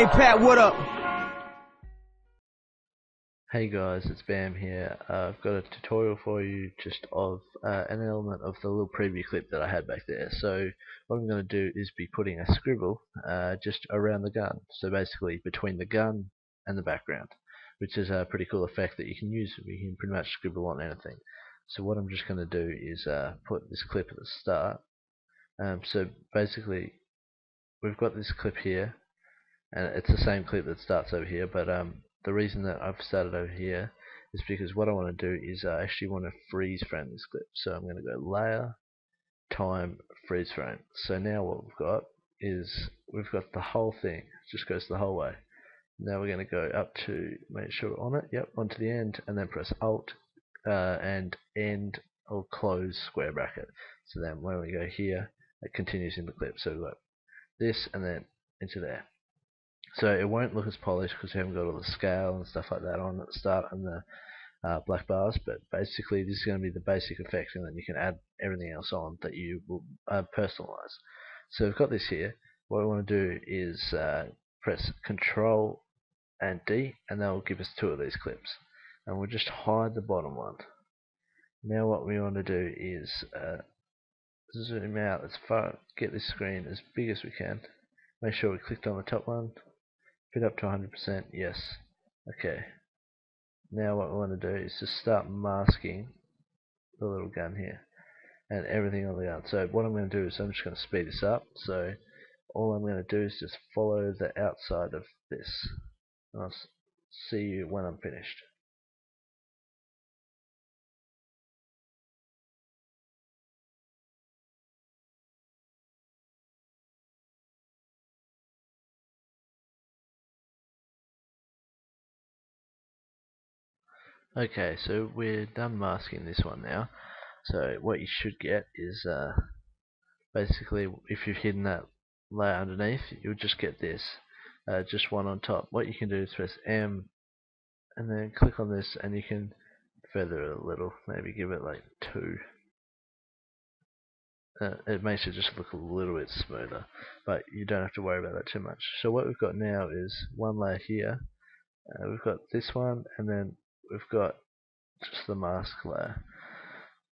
St. Pat, what up? Hey guys, it's Bam here. Uh, I've got a tutorial for you just of uh, an element of the little preview clip that I had back there. So what I'm going to do is be putting a scribble uh, just around the gun. So basically between the gun and the background, which is a pretty cool effect that you can use. You can pretty much scribble on anything. So what I'm just going to do is uh, put this clip at the start. Um, so basically we've got this clip here and it's the same clip that starts over here but um, the reason that I've started over here is because what I want to do is I actually want to freeze frame this clip. So I'm going to go layer, time, freeze frame. So now what we've got is we've got the whole thing, it just goes the whole way. Now we're going to go up to make sure we're on it, yep, onto the end, and then press Alt uh, and end or close square bracket. So then when we go here, it continues in the clip. So we've got this and then into there. So it won't look as polished because we haven't got all the scale and stuff like that on at the start and the uh, black bars, but basically this is going to be the basic effect and then you can add everything else on that you will uh, personalize. So we've got this here. What we want to do is uh, press Control and D and that will give us two of these clips. And we'll just hide the bottom one. Now what we want to do is uh, zoom out as far, get this screen as big as we can. Make sure we clicked on the top one, Fit up to 100%, yes. Okay. Now what we want to do is just start masking the little gun here and everything on the gun. So what I'm going to do is I'm just going to speed this up. So all I'm going to do is just follow the outside of this. And I'll see you when I'm finished. Okay, so we're done masking this one now. So what you should get is uh, basically if you've hidden that layer underneath, you'll just get this, uh, just one on top. What you can do is press M and then click on this and you can feather it a little, maybe give it like 2. Uh, it makes it just look a little bit smoother, but you don't have to worry about that too much. So what we've got now is one layer here, uh, we've got this one, and then we've got just the mask layer.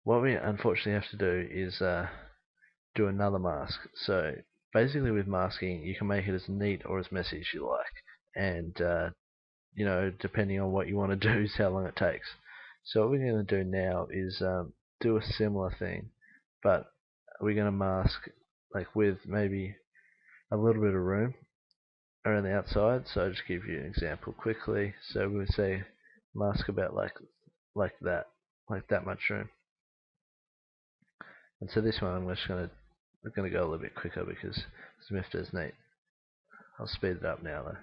What we unfortunately have to do is uh, do another mask. So basically with masking you can make it as neat or as messy as you like and uh, you know depending on what you want to do is how long it takes. So what we're going to do now is um, do a similar thing but we're going to mask like with maybe a little bit of room around the outside so I'll just give you an example quickly so we would say mask about like like that, like that much room. And so this one I'm just gonna we're gonna go a little bit quicker because Zmifta is neat. I'll speed it up now though.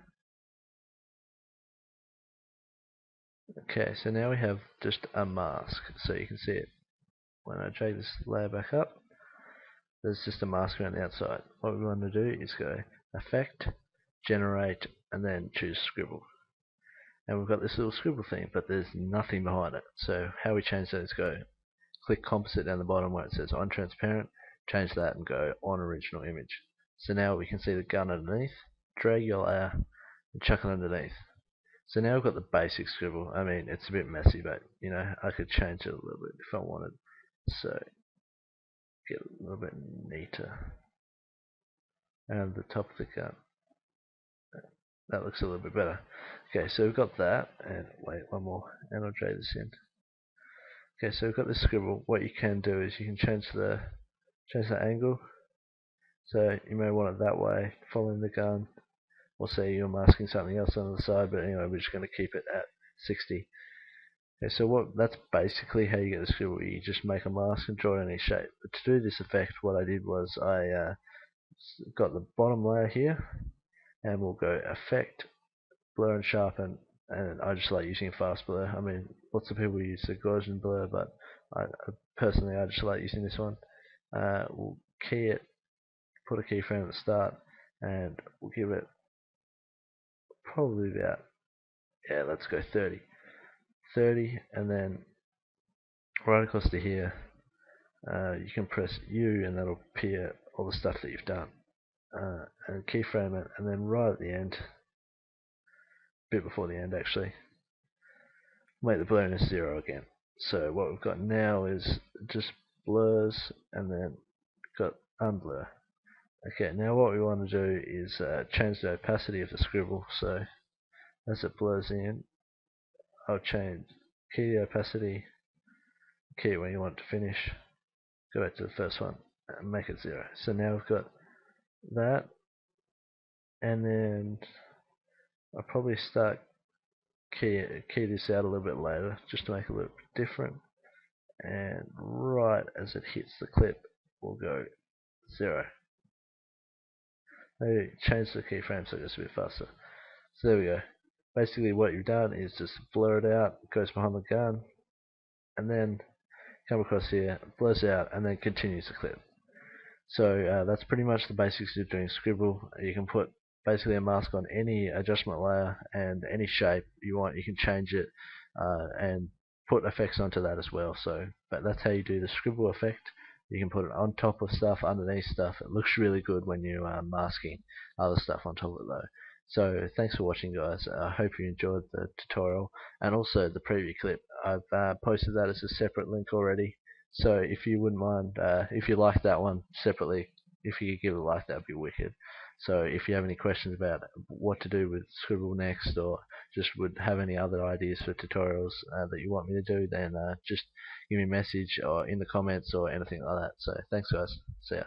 Okay, so now we have just a mask, so you can see it. When I drag this layer back up, there's just a mask around the outside. What we want to do is go Effect, Generate, and then choose Scribble and we've got this little scribble thing, but there's nothing behind it. So how we change that is go click composite down the bottom where it says on transparent, change that and go on original image. So now we can see the gun underneath, drag your layer and chuck it underneath. So now we've got the basic scribble. I mean, it's a bit messy, but you know, I could change it a little bit if I wanted. So get a little bit neater. And the top of the gun. That looks a little bit better. Okay, so we've got that, and wait, one more, and I'll drag this in. Okay, so we've got this scribble. What you can do is you can change the change the angle. So you may want it that way, following the gun, or say you're masking something else on the side, but anyway, we're just going to keep it at 60. Okay, so what that's basically how you get the scribble. You just make a mask and draw any shape. But to do this effect, what I did was I uh, got the bottom layer here, and we'll go Effect, blur and sharpen and I just like using fast blur. I mean, lots of people use the Gaussian blur, but I, personally I just like using this one. Uh, we'll key it, put a keyframe at the start, and we'll give it probably about yeah, let's go 30, 30, and then right across to here, uh, you can press U, and that'll appear all the stuff that you've done, uh, and keyframe it, and then right at the end bit before the end actually. Make the blurriness zero again. So what we've got now is just blurs and then got unblur. Okay, now what we want to do is uh, change the opacity of the scribble. So as it blurs in, I'll change key opacity, key where you want to finish, go back to the first one and make it zero. So now we've got that and then I'll probably start key, key this out a little bit later just to make it a little bit different and right as it hits the clip we'll go zero. Maybe change the keyframe so it goes a bit faster. So there we go. Basically what you've done is just blur it out, goes behind the gun, and then come across here, blurs out, and then continues the clip. So uh, that's pretty much the basics of doing Scribble. You can put basically a mask on any adjustment layer and any shape you want. You can change it uh, and put effects onto that as well. So, but that's how you do the Scribble effect. You can put it on top of stuff, underneath stuff. It looks really good when you're uh, masking other stuff on top of it though. So thanks for watching guys. I hope you enjoyed the tutorial and also the preview clip. I've uh, posted that as a separate link already. So if you wouldn't mind, uh, if you like that one separately, if you could give it a like, that would be wicked. So if you have any questions about what to do with Scribble next, or just would have any other ideas for tutorials uh, that you want me to do, then uh, just give me a message or in the comments or anything like that. So thanks guys. See ya.